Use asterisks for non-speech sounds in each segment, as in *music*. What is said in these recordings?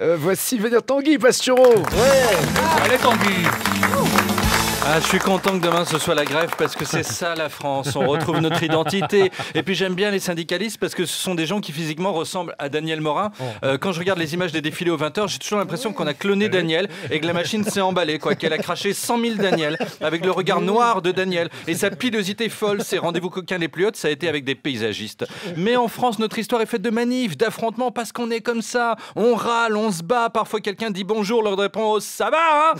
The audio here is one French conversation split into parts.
Euh, voici venir Tanguy Pastureau. Allez Tanguy ah, je suis content que demain ce soit la grève parce que c'est ça la France. On retrouve notre *laughs* identité. Et puis j'aime bien les syndicalistes parce que ce sont des gens qui physiquement ressemblent à Daniel Morin. Euh, quand je regarde les images des défilés aux 20h, j'ai toujours l'impression qu'on a cloné Daniel et que la machine s'est emballée, quoi. Qu'elle a craché 100 000 Daniel avec le regard noir de Daniel. Et sa pilosité folle, ses rendez-vous coquins les plus hautes, ça a été avec des paysagistes. Mais en France, notre histoire est faite de manifs, d'affrontements parce qu'on est comme ça. On râle, on se bat. Parfois quelqu'un dit bonjour, l'autre répond oh, ça va, hein?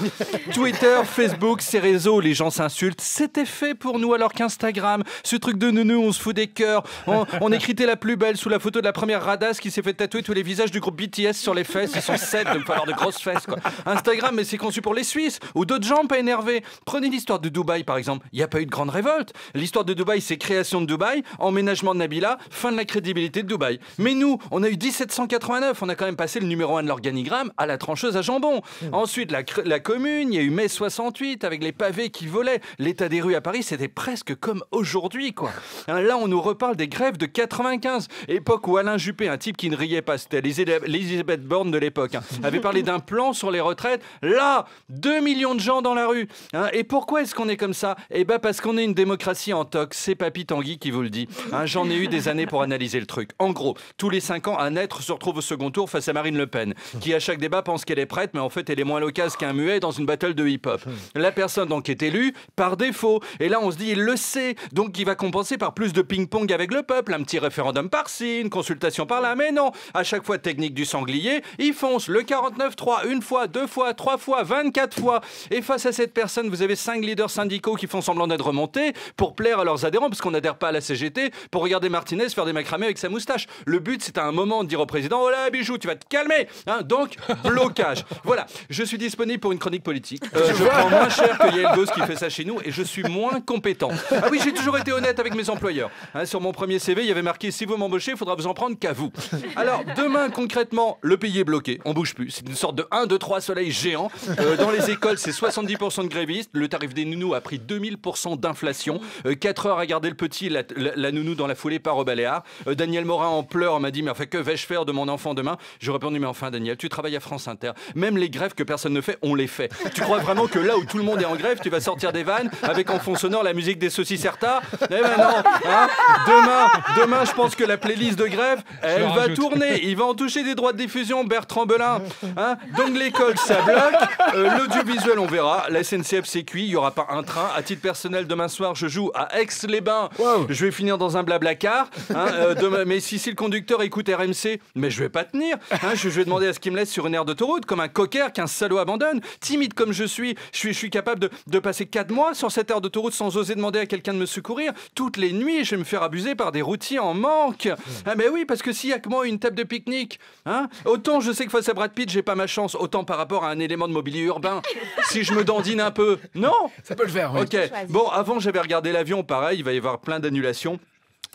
Twitter, Facebook, les gens s'insultent. C'était fait pour nous alors qu'Instagram, ce truc de nounou, on se fout des cœurs. On, on écritait la plus belle sous la photo de la première radasse qui s'est fait tatouer tous les visages du groupe BTS sur les fesses. Ils sont sept, il faut avoir de grosses fesses. Quoi. Instagram, mais c'est conçu pour les Suisses ou d'autres gens pas énervés. Prenez l'histoire de Dubaï par exemple. Il n'y a pas eu de grande révolte. L'histoire de Dubaï, c'est création de Dubaï, emménagement de Nabila, fin de la crédibilité de Dubaï. Mais nous, on a eu 1789. On a quand même passé le numéro 1 de l'organigramme à la trancheuse à jambon. Ensuite, la, la commune, il y a eu mai 68 avec les pavés qui volait. L'état des rues à Paris, c'était presque comme aujourd'hui, quoi. Hein, là, on nous reparle des grèves de 95, époque où Alain Juppé, un type qui ne riait pas, c'était l'Elisabeth Borne de l'époque, hein, *laughs* avait parlé d'un plan sur les retraites. Là, 2 millions de gens dans la rue. Hein. Et pourquoi est-ce qu'on est comme ça? Eh bien, parce qu'on est une démocratie en tox. C'est Papy Tanguy qui vous le dit. J'en ai eu des années pour analyser le truc. En gros, tous les 5 ans, un être se retrouve au second tour face à Marine Le Pen, qui à chaque débat pense qu'elle est prête, mais en fait, elle est moins loquace qu'un muet dans une battle de hip-hop. La personne donc est élue par défaut. Et là, on se dit, il le sait, donc il va compenser par plus de ping-pong avec le peuple, un petit référendum par-ci, une consultation par-là. Mais non, à chaque fois, technique du sanglier, il fonce le 49-3 une fois, deux fois, trois fois, 24 fois. Et face à cette personne, vous avez cinq leaders syndicaux qui font semblant d'être remontés pour plaire à leurs adhérents, parce qu'on n'adhère pas à la CGT, pour regarder Martinez faire des macramés avec sa moustache. Le but, c'est à un moment de dire au président, oh là, bijou, tu vas te calmer. Hein donc, blocage. *laughs* voilà, je suis disponible pour une chronique politique. Euh, je prends moins cher que Yael Ghost qui fait ça chez nous et je suis moins compétent. Ah oui, j'ai toujours été honnête avec mes employeurs. Hein, sur mon premier CV, il y avait marqué si vous m'embauchez, il faudra vous en prendre qu'à vous. Alors, demain, concrètement, le pays est bloqué, on bouge plus. C'est une sorte de 1, 2, 3 soleils géants. Euh, dans les écoles, c'est 70% de grévistes. Le tarif des nounous a pris 2000% d'inflation. 4 euh, heures à garder le petit, la, nounou dans la foulée par au baléard. Euh, Daniel Morin en pleurs m'a dit Mais enfin, que vais-je faire de mon enfant demain? Je répondu Mais enfin, Daniel, tu travailles à France Inter. Même les grèves que personne ne fait, on les fait. Tu crois vraiment que là où tout le monde est en grève, tu vas sortir des vannes avec en fond sonore la musique des saucisses Certa Eh ben non hein. Demain, demain, je pense que la playlist de grève, elle va tourner. Il va en toucher des droits de diffusion, Bertrand Belin. Hein Donc l'école, ça bloque. Euh, l'audiovisuel, on verra. La SNCF, c'est cuit. Il n'y aura pas un train. À titre personnel, demain soir, je joue à Aix-les-Bains. Je vais finir dans un blablacar. Hein, euh, mais si, si le conducteur écoute RMC, mais je vais pas tenir. Hein, je vais demander à ce qu'il me laisse sur une aire d'autoroute, comme un coquer qu'un salaud abandonne. Timide comme je suis, je suis, je suis capable de, de passer 4 mois sur cette aire d'autoroute sans oser demander à quelqu'un de me secourir. Toutes les nuits, je vais me faire abuser par des routiers en manque. Ah, mais oui, parce que s'il y a que moi une table de pique-nique, hein, autant je sais que face à Brad Pitt, j'ai pas ma chance, autant par rapport à un élément de mobilier urbain. *laughs* si je me dandine un peu, non? Ça peut le faire, oui. Ok. Bon, avant, j'avais regardé l'avion, pareil, il va y avoir plein d'annulations.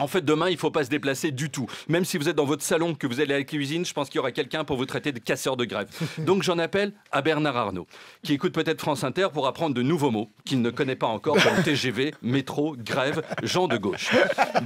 En fait, demain, il ne faut pas se déplacer du tout. Même si vous êtes dans votre salon, que vous allez à la cuisine, je pense qu'il y aura quelqu'un pour vous traiter de casseur de grève. *laughs* Donc j'en appelle à Bernard Arnault, qui écoute peut-être France Inter pour apprendre de nouveaux mots qu'il ne connaît pas encore, comme TGV, *laughs* métro, grève, gens de gauche.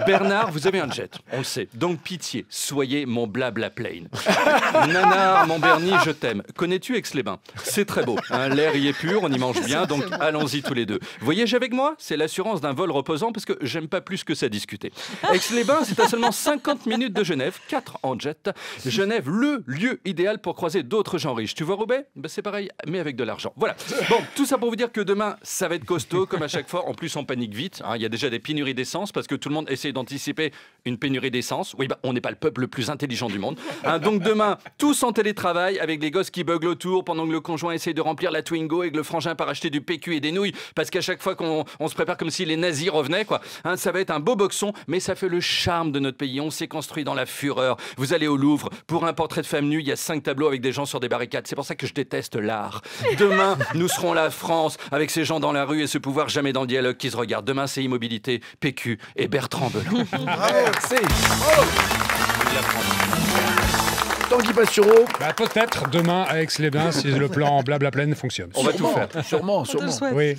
Bernard, vous avez un jet, on le sait. Donc pitié, soyez mon blabla plane. *laughs* Nana, mon Bernie, je t'aime. Connais-tu Aix-les-Bains? C'est très beau. Hein, L'air y est pur, on y mange bien, donc allons-y tous les deux. Voyagez avec moi C'est l'assurance d'un vol reposant parce que j'aime pas plus que ça discuter. Aix-les-Bains, c'est à seulement 50 minutes de Genève, 4 en jet. Genève, le lieu idéal pour croiser d'autres gens riches. Tu vois Roubaix? Ben, C'est pareil, mais avec de l'argent. Voilà. Bon, tout ça pour vous dire que demain, ça va être costaud, comme à chaque fois. En plus, on panique vite. Hein. Il y a déjà des pénuries d'essence parce que tout le monde essaie d'anticiper une pénurie d'essence. Oui, ben, on n'est pas le peuple le plus intelligent du monde. Hein. donc demain, tous en télétravail avec les gosses qui buglent autour pendant que le conjoint essaie de remplir la Twingo et que le frangin part acheter du PQ et des nouilles parce qu'à chaque fois qu'on se prépare comme si les nazis revenaient, quoi. Hein, ça va être un beau boxon, mais ça fait le charme de notre pays. On s'est construit dans la fureur. Vous allez au Louvre, pour un portrait de femme nue, il y a cinq tableaux avec des gens sur des barricades. C'est pour ça que je déteste l'art. Demain, *laughs* nous serons la France, avec ces gens dans la rue et ce pouvoir jamais dans le dialogue qui se regarde. Demain, c'est immobilité, PQ et Bertrand Belon. *laughs* Merci. Tanguy Pastureau. Bah, peut-être demain à Aix-les-Bains si le plan *laughs* blabla pleine fonctionne. On va tout faire. Sûrement, sûrement. Oui.